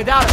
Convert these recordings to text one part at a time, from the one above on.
without a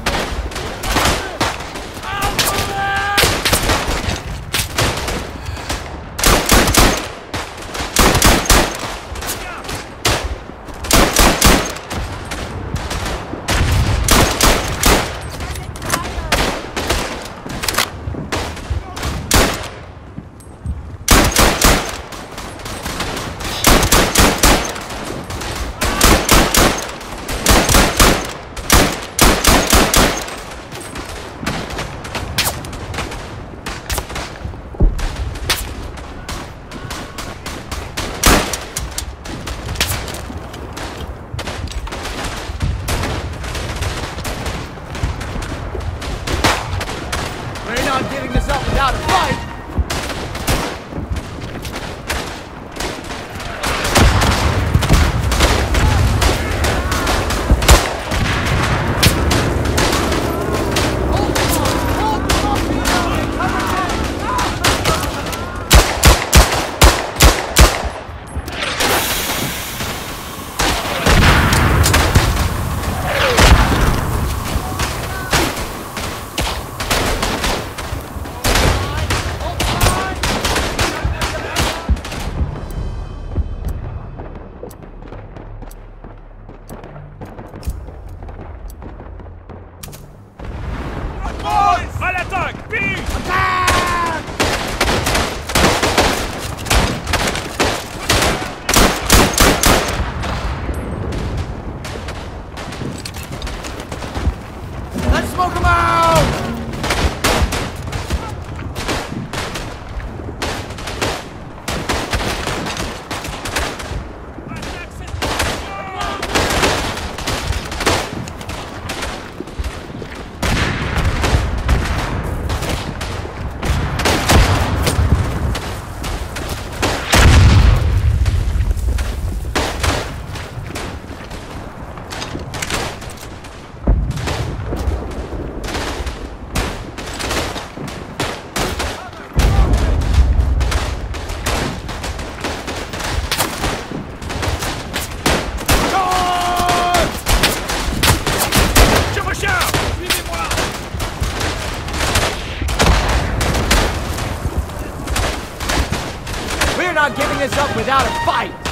Man! Not giving this up without a fight!